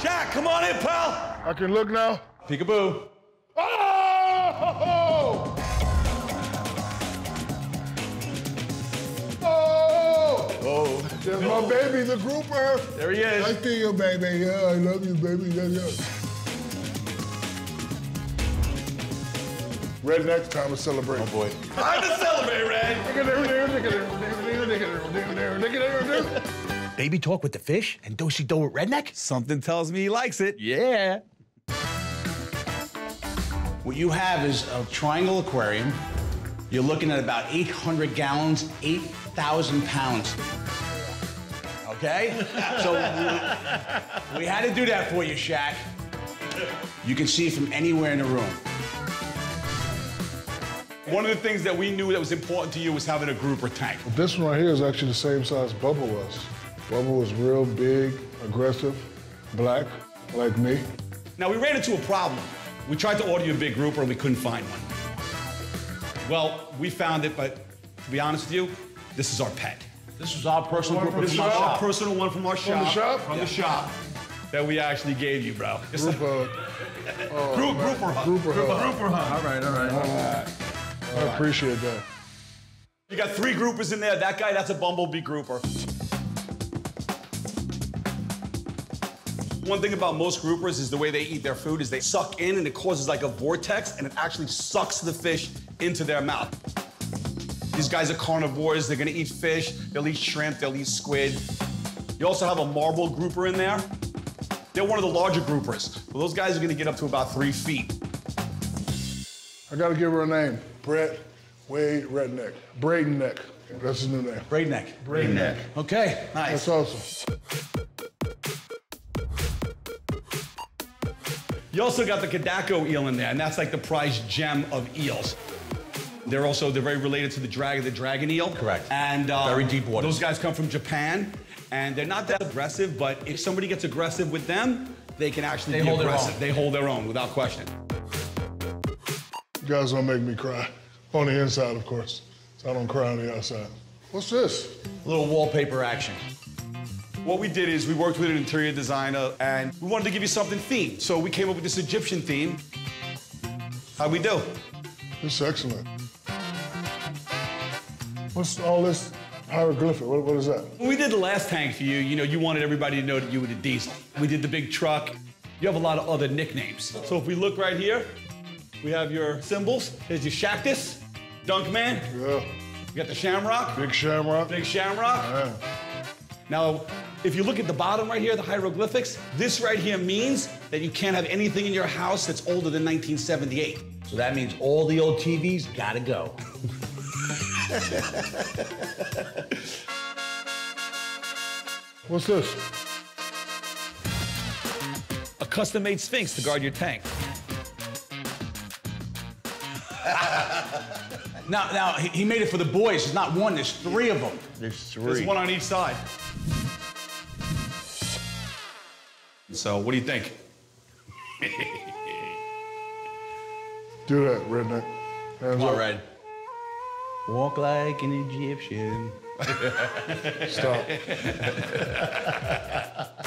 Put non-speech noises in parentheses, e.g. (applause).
Shaq, come on in, pal. I can look now. Peekaboo. Oh! Oh! Oh. There's my baby, the grouper. There he is. I see you, baby. Yeah, I love you, baby. Yeah, yeah. Redneck, time to celebrate. Oh, boy. (laughs) Time to celebrate, Red. Baby talk with the fish and do-si do with redneck? Something tells me he likes it. Yeah. What you have is a triangle aquarium. You're looking at about 800 gallons, 8,000 pounds. Okay? (laughs) So we, we had to do that for you, Shaq. You can see from anywhere in the room. One of the things that we knew that was important to you was having a grouper tank. This one right here is actually the same size Bubba was. Bubba was real big, aggressive, black, like me. Now, we ran into a problem. We tried to order you a big grouper and we couldn't find one. Well, we found it, but to be honest with you, this is our pet. This was our personal group This is our our shop. personal one from our shop. From the shop? From the shop. That we actually gave you, bro. It's a (laughs) oh, Group hug. group, grouper hug. Grouper hug. Grouper hug. All right, all right. I appreciate that. You got three groupers in there. That guy, that's a bumblebee grouper. One thing about most groupers is the way they eat their food is they suck in and it causes like a vortex and it actually sucks the fish into their mouth. These guys are carnivores. They're gonna eat fish. They'll eat shrimp. They'll eat squid. You also have a marble grouper in there. They're one of the larger groupers. Well, those guys are gonna get up to about three feet. I gotta give her a name. Brett Wayde Redneck. Braden Neck. That's his new name. Braid neck. Braden Neck. Okay, nice. That's awesome. You also got the Kidako eel in there, and that's like the prized gem of eels. They're also they're very related to the dragon, the dragon eel. Correct. And um, Very deep water. Those guys come from Japan, and they're not that aggressive. But if somebody gets aggressive with them, they can actually They be hold their aggressive. They hold their own without question. You guys don't make me cry. On the inside, of course. So I don't cry on the outside. What's this? A little wallpaper action. What we did is we worked with an interior designer, and we wanted to give you something themed. So we came up with this Egyptian theme. How'd we do? This is excellent. What's all this hieroglyphic? What, what is that? When we did the last tank for you, you know, you wanted everybody to know that you were the diesel. We did the big truck. You have a lot of other nicknames. So if we look right here, we have your symbols. There's your Shaqtus, Dunkman. Yeah. You got the Shamrock, Big shamrock. Big Shamrock. Yeah. Now, if you look at the bottom right here, the hieroglyphics, this right here means that you can't have anything in your house that's older than 1978. So that means all the old TVs gotta go. (laughs) What's this? A custom-made Sphinx to guard your tank. (laughs) Now, now he he made it for the boys. There's not one. There's three of them. There's three. There's one on each side. So, what do you think? (laughs) Do that, redneck. Hands All up. right. Walk like an Egyptian. Stop. (laughs)